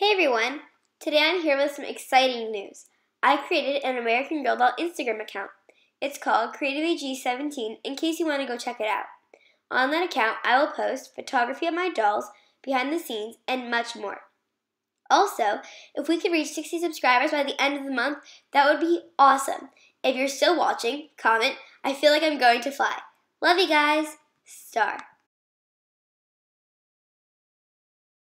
Hey everyone! Today I'm here with some exciting news. I created an American Girl Doll Instagram account. It's called CreativeAG17 in case you want to go check it out. On that account, I will post photography of my dolls, behind the scenes, and much more. Also, if we could reach 60 subscribers by the end of the month, that would be awesome. If you're still watching, comment. I feel like I'm going to fly. Love you guys. Star.